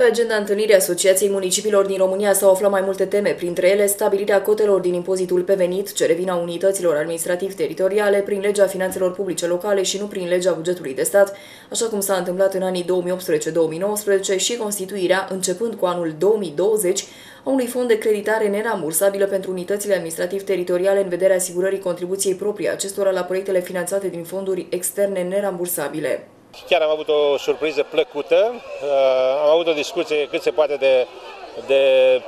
Pe agenda întâlnirii Asociației Municipiilor din România s-au aflat mai multe teme, printre ele stabilirea cotelor din impozitul pe venit, ce revin a unităților administrativ-teritoriale prin legea finanțelor publice locale și nu prin legea bugetului de stat, așa cum s-a întâmplat în anii 2018-2019 și constituirea, începând cu anul 2020, a unui fond de creditare nerambursabilă pentru unitățile administrativ-teritoriale în vederea asigurării contribuției proprii acestora la proiectele finanțate din fonduri externe nerambursabile. Chiar am avut o surpriză plăcută, uh, am avut o discuție cât se poate de, de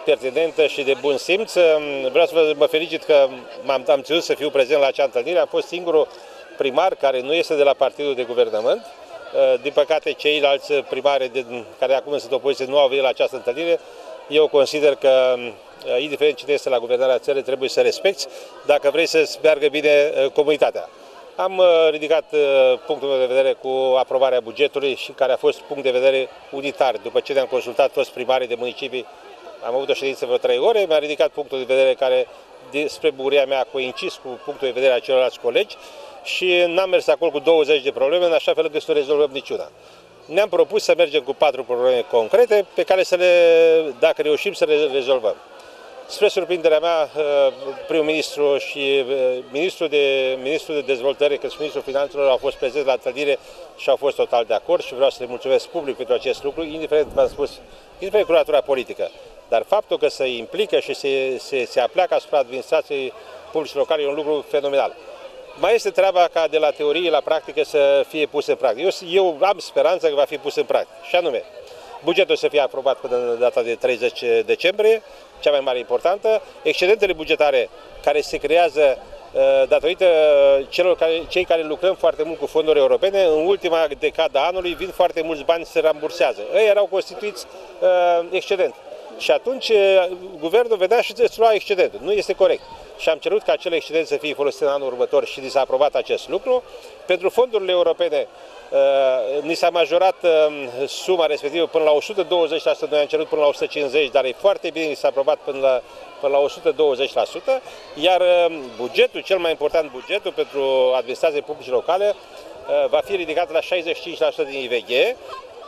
pertinentă și de bun simț. Um, vreau să vă mă felicit că m-am am ținut să fiu prezent la acea întâlnire. Am fost singurul primar care nu este de la partidul de guvernământ. Uh, din păcate, ceilalți primari din, care acum sunt opoziție nu au venit la această întâlnire. Eu consider că, uh, indiferent cine este la guvernarea țării, trebuie să respecti dacă vrei să-ți meargă bine comunitatea. Am uh, ridicat uh, punctul meu de vedere cu aprobarea bugetului și care a fost punct de vedere unitar. După ce ne-am consultat toți primarii de municipii, am avut o ședință vreo trei ore, mi-a ridicat punctul de vedere care, spre bucuria mea, a coincis cu punctul de vedere a celorlalți colegi și n-am mers acolo cu 20 de probleme, în așa fel încât să nu rezolvăm niciuna. Ne-am propus să mergem cu patru probleme concrete pe care să le, dacă reușim, să le rezolvăm. Spre surprinderea mea, uh, primul ministru și uh, ministrul de, ministrul de dezvoltare, că și ministrul finanțelor au fost prezenți la întâlnire și au fost total de acord și vreau să le mulțumesc public pentru acest lucru, indiferent, v-am spus, indiferent cu natura politică. Dar faptul că se implică și se, se, se apleacă asupra administrației publice locale e un lucru fenomenal. Mai este treaba ca de la teorie la practică să fie pus în practică. Eu, eu am speranța că va fi pus în practică. Și anume, bugetul să fie aprobat până în data de 30 decembrie, cea mai mare importantă, excedentele bugetare care se creează uh, datorită celor care, cei care lucrăm foarte mult cu fonduri europene, în ultima decadă anului vin foarte mulți bani să rambursează. Ei erau constituiți uh, excedent. Și atunci uh, guvernul vedea și îți lua excedentul. Nu este corect. Și am cerut ca acel excedent să fie folosit în anul următor și s-a aprobat acest lucru. Pentru fondurile europene Uh, ni s-a majorat um, suma respectivă până la 120%, noi am cerut până la 150%, dar e foarte bine, ni s-a aprobat până la, până la 120%, iar um, bugetul, cel mai important bugetul pentru administrație publice locale, uh, va fi ridicat la 65% din IVG,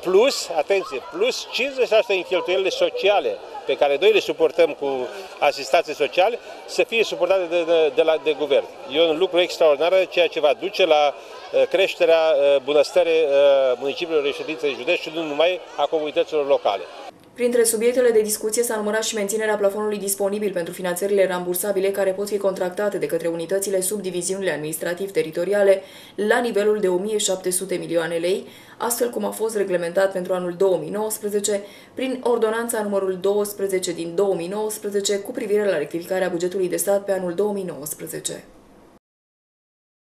plus, atenție, plus 50% din cheltuielile sociale pe care noi le suportăm cu asistențe sociale, să fie suportate de, de, de, la, de guvern. E un lucru extraordinar, ceea ce va duce la uh, creșterea uh, bunăstării uh, municipiilor reședințe de județ și nu numai a comunităților locale. Printre subiectele de discuție s-a numărat și menținerea plafonului disponibil pentru finanțările rambursabile care pot fi contractate de către unitățile sub diviziunile administrativ-teritoriale la nivelul de 1700 milioane lei, astfel cum a fost reglementat pentru anul 2019 prin ordonanța numărul 12 din 2019 cu privire la rectificarea bugetului de stat pe anul 2019.